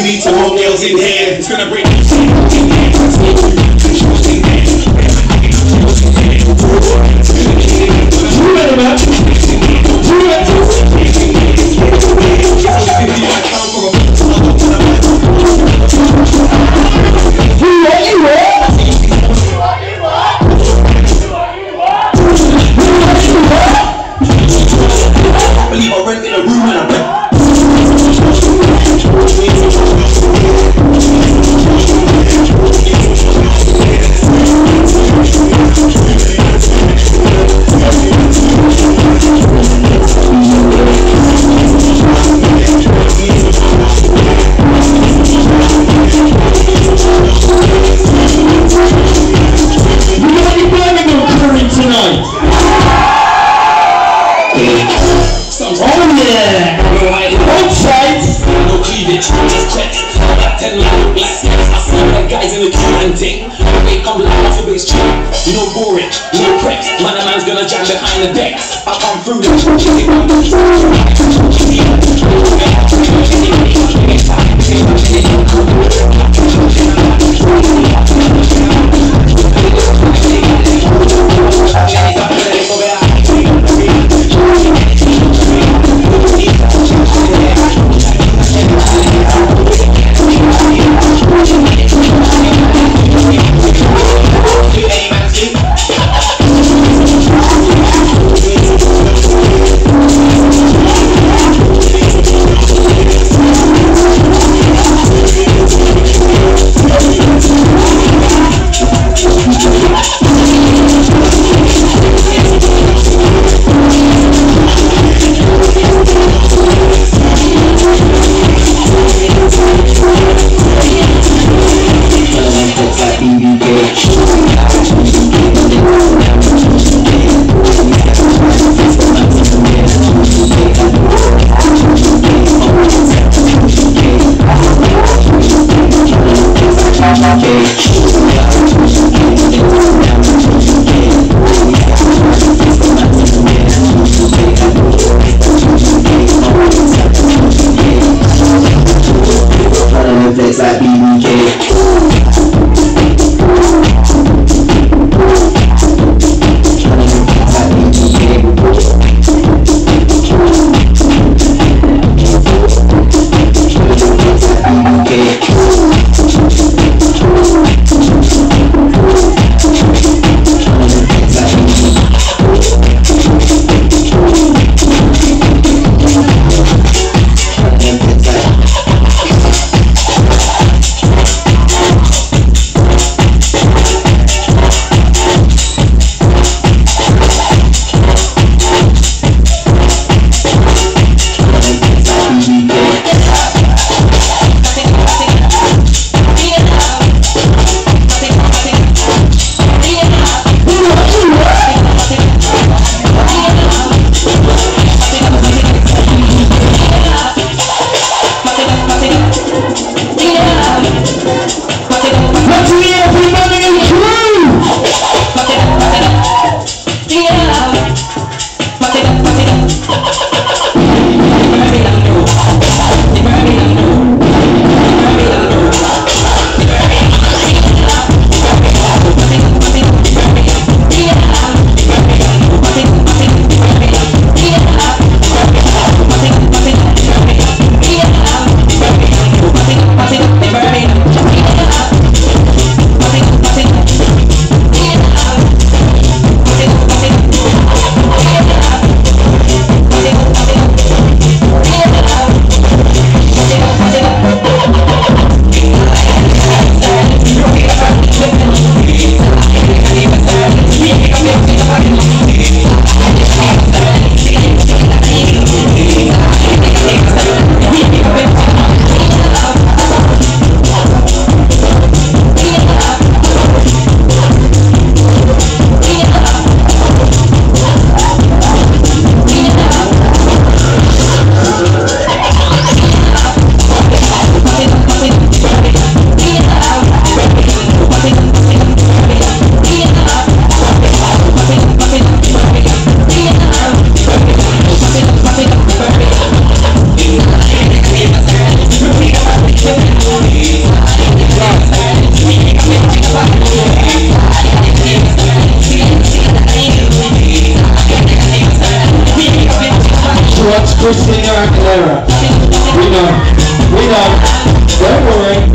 We need some more nails in here. It's gonna break. believe just checks. Got ten like black skins. I see my guys in the queue and ting. Wake up like off a bass tune. You know boring, you know preps. Man, a man's gonna jam behind the decks. I come through the That's Christina Aguilera. We know. We know. Don't worry.